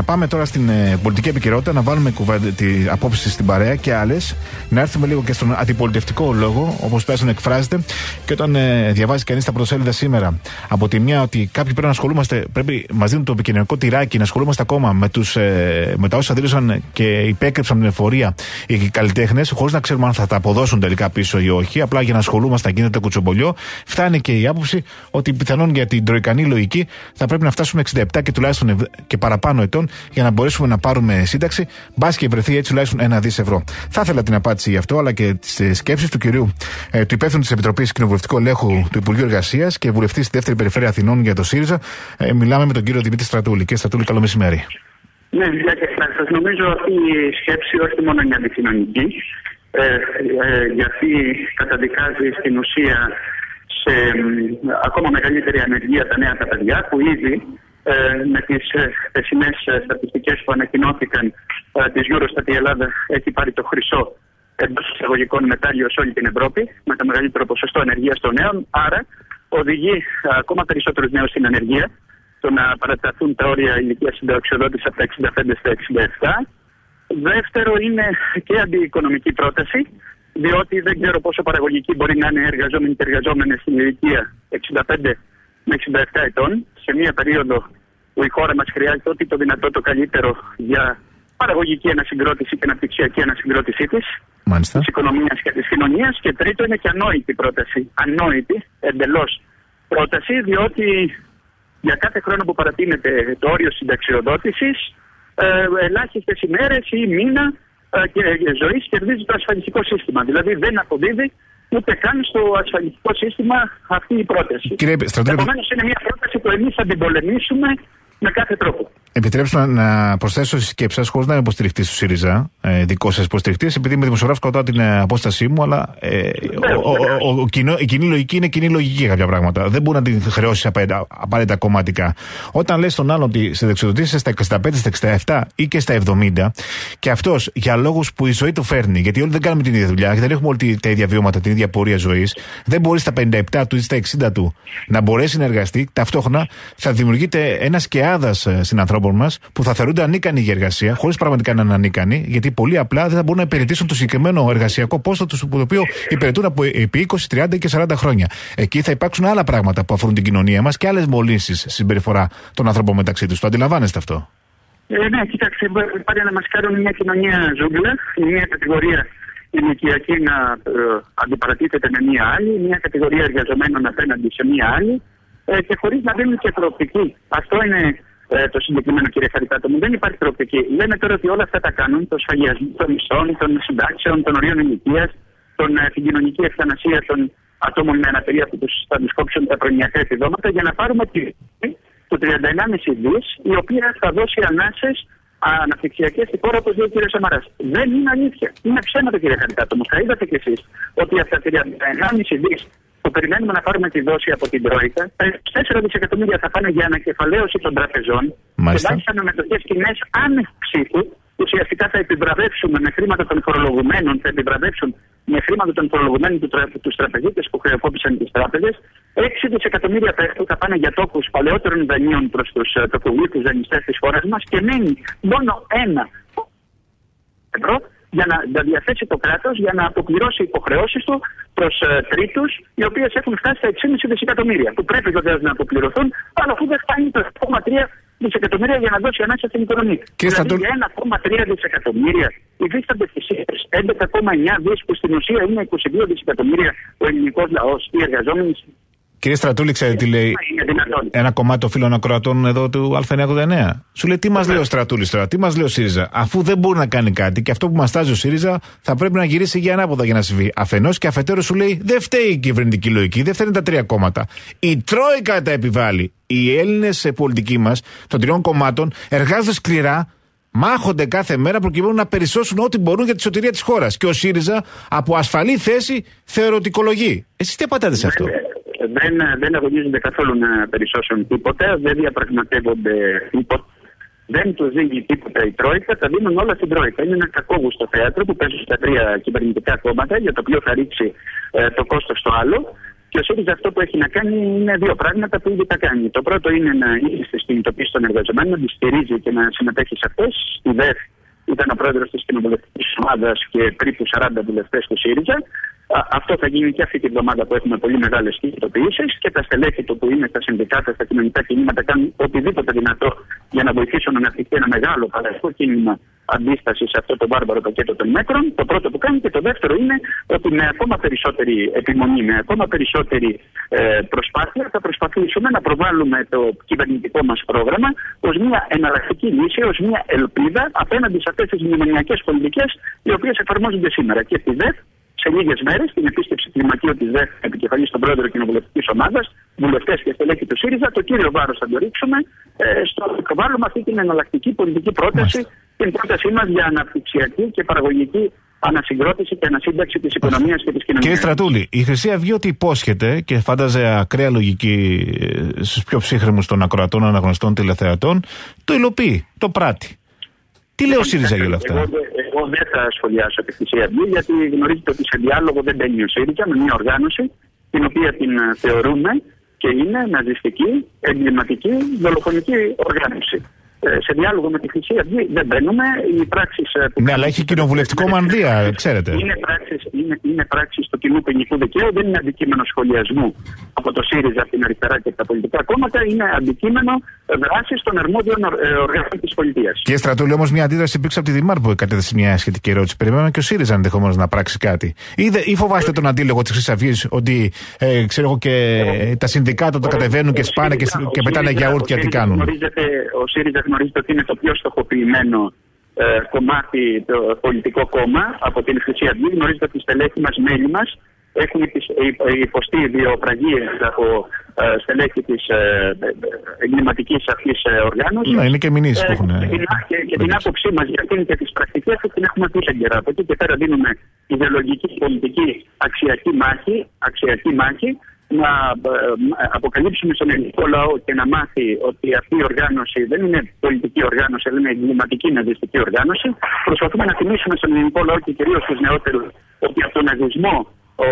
Να πάμε τώρα στην ε, πολιτική επικαιρότητα, να βάλουμε τη απόψη στην παρέα και άλλες. Να έρθουμε λίγο και στον αντιπολιτευτικό λόγο, όπως να εκφράζεται. Και όταν ε, διαβάζει κανείς τα πρωτοσέλιδα σήμερα, από τη μια ότι κάποιοι πρέπει να ασχολούμαστε, πρέπει μας δίνουν το επικοινωνικό τυράκι, να ασχολούμαστε ακόμα με, τους, ε, με τα όσα δήλωσαν και υπέκρυψαν την εφορία οι καλλιτέχνες, χωρίς να ξέρουμε αν θα τα αποδώσουν τελικά πίσω ή όχι. Απλά για να ασχολούμαστε, να γίνεται κουτσομπολιό. Φτάνει και η άποψη ότι πιθανόν για την τροϊκανή λογική θα πρέπει να φτάσουμε 67 και τουλάχιστον και παραπάνω ετών για να μπορέσουμε να πάρουμε σύνταξη. Μπας και βρεθεί έτσι τουλάχιστον ένα δις ευρώ. Θα ήθελα την απάντηση γι' αυτό, αλλά και τις σκέψεις του κυρίου, ε, του υπεύθυνου της Επιτροπής Κοινοβουλευτικού Ελέγχου του Υπουργείου Εργασίας και βουλευτής στη δεύτερης περιφέρειας Αθηνών για το ΣΥΡΙΖΑ. Ε, μιλάμε με τον κύριο Δημήτρη Στρατούλη. Κύριε Στρατούλη, καλό μεσημέρι. Ναι, σας νομίζω αυτή η σκέψη όχι μόνο είναι αντικοινωνική, ε, ε, γιατί καταδικάζει στην ουσία σε ακόμα μεγαλύτερη ανεργία τα νέα τα παιδιά που ήδη ε, με τις χθεσινές ε, στατιστικές που ανακοινώθηκαν ε, της Eurostat, η Ελλάδα έχει πάρει το χρυσό εντός εισαγωγικών μετάλλιο σε όλη την Ευρώπη, με το μεγαλύτερο ποσοστό ανεργίας των νέων. Άρα, οδηγεί ακόμα περισσότερους νέους στην ανεργία το να παραταθούν τα όρια ηλικία συνταξιοδότησης από τα 65 στα 67. Δεύτερο, είναι και αντιοικονομική πρόταση, διότι δεν ξέρω πόσο παραγωγική μπορεί να είναι εργαζόμενοι και εργαζόμενες στην ηλικία 65 με 67 ετών, σε μια περίοδο που η χώρα μας χρειάζεται ό,τι το δυνατό το καλύτερο για παραγωγική ανασυγκρότηση και αναπτυξιακή ανασυγκρότησή της, της οικονομίας και της κοινωνίας. Και τρίτο είναι και ανόητη πρόταση. Ανόητη, εντελώς πρόταση, διότι για κάθε χρόνο που παρατείνεται το όριο συνταξιοδότησης, ε, ελάχιστες ημέρες ή μήνα ε, και ζωής κερδίζει το ασφαλιστικό σύστημα. Δηλαδή δεν αποδίδει ούτε καν στο ασφαλιστικό σύστημα αυτή η πρόταση. Επομένως, είναι μια πρόταση που εμείς θα την πολεμήσουμε με κάθε τρόπο. Επιτρέψτε να προσθέσω στη σκέψη σας, χωρίς να είμαι υποστηριχτής του ΣΥΡΙΖΑ, ε, δικός σας υποστηριχτής, επειδή είμαι δημοσιογράφος κατά την ε, απόστασή μου, αλλά ε, ο, ο, ο, κοινό, η κοινή λογική είναι κοινή λογική για κάποια πράγματα. Δεν μπορεί να την χρεώσεις απαραίτητα κομματικά. Όταν λες τον άλλον ότι σε δεξιοτήσει στα 65, στα 67 ή και στα 70, και αυτός για λόγους που η ζωή του φέρνει, γιατί όλοι δεν κάνουμε την ίδια δουλειά και δεν έχουμε όλοι τα ίδια βιώματα, την ίδια πορεία ζωής, δεν μπορεί στα 57 του ή στα 60 του να μπορέσει να εργαστεί, ταυτόχρονα θα δημιουργείται ένας σκεάδα ε, συνανθρώπων μας που θα θεωρούνται ανίκανοι για εργασία, χωρίς πραγματικά να είναι ανίκανοι, γιατί πολύ απλά δεν θα μπορούν να υπηρετήσουν το συγκεκριμένο εργασιακό πόστο τους, το οποίο υπηρετούν από επί 20, 30 και 40 χρόνια. Εκεί θα υπάρξουν άλλα πράγματα που αφορούν την κοινωνία μας και άλλες μολύνσεις στη συμπεριφορά των ανθρώπων μεταξύ τους. Το αντιλαμβάνεστε αυτό; Ε, ναι, κοιτάξτε, μπορεί να μας κάνουν μια κοινωνία ζούγκλα, μια κατηγορία ηλικιακή να ε, αντιπαρατήθεται με μια άλλη, μια κατηγορία εργαζομένων απέναντι σε μια άλλη ε, και χωρίς να δίνουν και προοπτική. Αυτό είναι ε, το συγκεκριμένο κύριε Χαριτάτο μου. Δεν υπάρχει προοπτική. Λέμε τώρα ότι όλα αυτά τα κάνουν, το σφαγιασμό των μισθών, των συντάξεων, των ορίων ηλικίας, ε, την κοινωνική ευθανασία των ατόμων με αναπηρία που τους θα τους κόψουν τα προνοιακά επιδόματα για να πάρουμε τη του 31,5 δις, η οποία θα δώσει ανάσες αναπτυξιακές στη χώρα όπως λέει ο κ. Σαμαράς. Δεν είναι αλήθεια. Είναι ψέματα κύριε Χαριτάτο μου. Θα είδατε κι εσείς ότι αυτά τα 31,5 δις που περιμένουμε να πάρουμε τη δόση από την Τρόικα, 4 δισεκατομμύρια θα πάνε για ανακεφαλαίωση των τραπεζών και μάλιστα με μετοχέ κοινέ άνευ ψήφου, ουσιαστικά θα επιβραβεύσουμε με χρήματα των φορολογουμένων, θα επιβραβεύσουν με χρήματα των φορολογουμένων του, τρα, τους τραπεζίτες που χρεοκόπησαν τις τράπεζες. 6 δισεκατομμύρια πέφτουν θα πάνε για τόκους παλαιότερων δανείων προς τους ε, τοπογλίκου δανειστές της χώρας μας και μένει μόνο ένα ευρώ για να, να διαθέσει το κράτος για να αποπληρώσει υποχρεώσεις του προς ε, τρίτους, οι οποίες έχουν φτάσει στα 6,5 δισεκατομμύρια. Που πρέπει βεβαίως να αποπληρωθούν, αλλά αφού δεν φτάνει το 1,3 δισεκατομμύρια για να δώσει ανάσα στην οικονομία. Και δηλαδή για 1,3 δισεκατομμύρια υφίστανται θυσίες 11,9 δις που στην ουσία είναι 22 δισεκατομμύρια ο ελληνικός λαός, οι εργαζόμενοι Κύριε Στρατούλη, ξέρετε τι λέει ένα κομμάτι των φίλων ακροατών εδώ του Α989. Σου λέει τι μας λέει ο Στρατούλης τώρα, τι μας λέει ο ΣΥΡΙΖΑ; Αφού δεν μπορεί να κάνει κάτι και αυτό που μας τάζει ο ΣΥΡΙΖΑ θα πρέπει να γυρίσει για ανάποδα για να συμβεί. Αφενός και αφετέρου σου λέει δεν φταίει η κυβερνητική λογική, δεν φταίνουν τα τρία κόμματα. Η Τρόικα τα επιβάλλει. Οι Έλληνες πολιτικοί μας των τριών κομμάτων εργάζονται σκληρά μάχονται κάθε μέρα προκειμένου να περισσώσουν ό,τι μπορούν για τη σωτηρία της χώρας. Και ο ΣΥΡΙΖΑ από ασφαλή θέση θεωρητικολογεί. Εσείς τι απαντάτε σε αυτό; Δεν, δεν αγωνίζονται καθόλου να περισσώσουν τίποτα, δεν διαπραγματεύονται τίποτα. Δεν τους δίνει τίποτα η Τρόικα, τα δίνουν όλα στην Τρόικα. Είναι ένα κακόγουστο θέατρο που παίζουν στα τρία κυβερνητικά κόμματα, για το οποίο θα ρίξει ε, το κόστος στο άλλο. Και ο ΣΥΡΙΖΑ αυτό που έχει να κάνει είναι δύο πράγματα που ήδη τα κάνει. Το πρώτο είναι να είναι στη κινητοποίηση των εργαζομένων, να τη στηρίζει και να συμμετέχει σε αυτές. Στη ΔΕΦ ήταν ο πρόεδρος της κοινοβουλευτικής ομάδας και περίπου 40 βουλευτές του ΣΥΡΙΖΑ. Αυτό θα γίνει και αυτή τη βδομάδα που έχουμε πολύ μεγάλες κινητοποιήσεις και τα στελέχη του που είναι στα συνδικάτα, στα κοινωνικά κινήματα κάνουν οτιδήποτε δυνατό για να βοηθήσουν να αναπτυχθεί ένα μεγάλο παλαιστικό κίνημα αντίστασης σε αυτό το βάρβαρο πακέτο των μέτρων. Το πρώτο που κάνει και το δεύτερο είναι ότι με ακόμα περισσότερη επιμονή, με ακόμα περισσότερη ε, προσπάθεια θα προσπαθήσουμε να προβάλλουμε το κυβερνητικό μας πρόγραμμα ως μια εναλλακτική λύση, ως μια ελπίδα απέναντι σε αυτές τις μνημονιακές πολιτικές οι οποίες εφαρμόζονται σήμερα. Και στη ΔΕΦ σε λίγες μέρες την επίσκεψη κλιμακίου της ΔΕΦ επικεφαλής των πρόεδρων κοινοβουλευτικής ομάδας, βουλευτές και στελέχη του ΣΥΡΙΖΑ, το κύριο βάρος θα το ρίξουμε ε, στο να βάλουμε αυτή την εναλλακτική πολιτική πρόταση, την πρότασή μας για αναπτυξιακή και παραγωγική ανασυγκρότηση και ανασύνταξη της οικονομίας και της κοινωνίας. Κύριε Στρατούλη, η Χρυσή Αυγή ό,τι υπόσχεται και φάνταζε ακραία λογική ε, στους πιο ψύχρεμους των ακροατών, αναγνωστών, τηλεθεατών, το υλοποιεί, το πράττει. Τι λέει ο ΣΥΡΙΖΑ για όλα αυτά; Εγώ, δεν θα σχολιάσω τη Χρυσή Αυγή, γιατί γνωρίζετε ότι σε διάλογο δεν μπαίνει ο ΣΥΡΙΖΑ με μια οργάνωση την οποία την ε, θεωρούμε και είναι ναζιστική, εγκληματική, δολοφονική οργάνωση. Ε, σε διάλογο με τη Χρυσή Αυγή δεν μπαίνουμε. Οι πράξεις, ε, ναι, αλλά έχει κοινοβουλευτικό μανδύα, ξέρετε. Είναι πράξεις, είναι, είναι πράξεις του κοινού ποινικού δικαίου, δεν είναι αντικείμενο σχολιασμού από το ΣΥΡΙΖΑ, από την αριστερά και τα πολιτικά κόμματα. Είναι αντικείμενο δράσης των αρμόδιων ε, οργάνων της πολιτείας. Κύριε Στρατούλη, όμως μια αντίδραση υπήρξε από τη Δημάρ που κατέθεσε μια σχετική ερώτηση. Περιμένουμε και ο ΣΥΡΙΖΑ ενδεχομένως να πράξει κάτι. Ή, ή φοβάστε τον αντίλογο της Χρυσής Αυγής ότι ε, ξέρω εγώ και τα συνδικάτα το κατεβαίνουν και σπάνε και, και πετάνε γιαούρτια τι κάνουν. Ο ΣΥΡΙΖΑ γνωρίζετε ότι είναι το πιο στοχοποιημένο ε, κομμάτι, το πολιτικό κόμμα από την Χρυσή Αυγή. Γνωρίζετε ότι οι στελέχοι μας, μέλη μας, έχουν υποστεί βιοπραγίε από ε, στελέχη της ε, εγκληματικής αυτής ε, οργάνωσης. Ναι, είναι και μηνύσεις που έχουν. Και, και, και την άποψή μας για αυτήν και τις πρακτικές την έχουμε πει έγκαιρα. Από εκεί και πέρα δίνουμε ιδεολογική, πολιτική, αξιακή μάχη, αξιακή μάχη να αποκαλύψουμε στον ελληνικό λαό και να μάθει ότι αυτή η οργάνωση δεν είναι πολιτική οργάνωση, αλλά είναι εγκληματική ναζιστική οργάνωση. Προσπαθούμε να θυμίσουμε στον ελληνικό λαό και κυρίως στου νεότερους ότι από τον ναζισμό ο,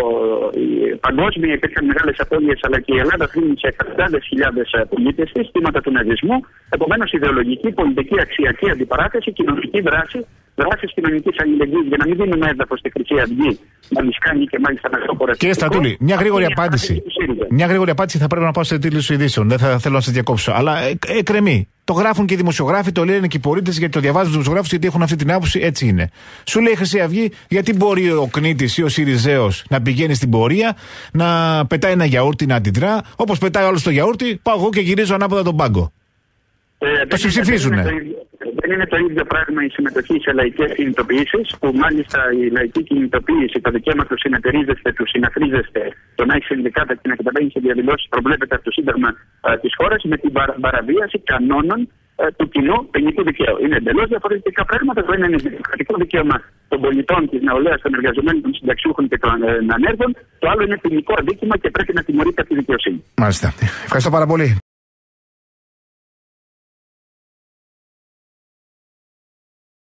παγκόσμια υπήρχαν μεγάλες απώλειες, αλλά και η Ελλάδα θύμισε εκατοντάδες χιλιάδες πολίτες της, θύματα του ναζισμού. Επομένως, ιδεολογική, πολιτική, αξιακή αντιπαράθεση, κοινωνική δράση, δράσει κοινωνικής αλληλεγγύης, για να μην δίνουμε έδαφος στη Χρυσή Αυγή να μισκάνει και μάλιστα να το Κύριε Στατούλη, μια γρήγορη απάντηση. Μια γρήγορη απάντηση θα πρέπει να πάω σε τίτλους ειδήσεων. Δεν θα θέλω να σας διακόψω. Αλλά εκκρεμεί. Το γράφουν και οι δημοσιογράφοι, το λένε και οι πολίτες, γιατί το διαβάζουν τους δημοσιογράφους, γιατί έχουν αυτή την άποψη, έτσι είναι. Σου λέει η Χρυσή Αυγή, γιατί μπορεί ο Κνήτη ή ο Σιριζέος να πηγαίνει στην πορεία, να πετάει ένα γιαούρτι να αντιδρά, όπως πετάει όλο το γιαούρτι, πάω εγώ και γυρίζω ανάποδα τον πάγκο. Ε, το συμψηφίζουνε. Δεν είναι το ίδιο πράγμα η συμμετοχή σε λαϊκές κινητοποιήσεις, που μάλιστα η λαϊκή κινητοποίηση, το δικαίωμα του συνεταιρίζεστε, του συναθρίζεστε, το να έχεις συνδικάτα και να καταβαίνει σε διαδηλώσεις προβλέπεται από το Σύνταγμα της χώρας με την παραβίαση κανόνων ε, του κοινού ποινικού δικαίου. Είναι εντελώς διαφορετικά πράγματα. Το ένα είναι δημοκρατικό δικαίωμα των πολιτών, της νεολαίας, των εργαζομένων, των συνταξιούχων και των ε, ανέργων. Το άλλο είναι ποινικό αδίκημα και πρέπει να τιμωρείται από τη δικαιοσύνη. Μάλιστα. Ευχαριστώ πάρα πολύ.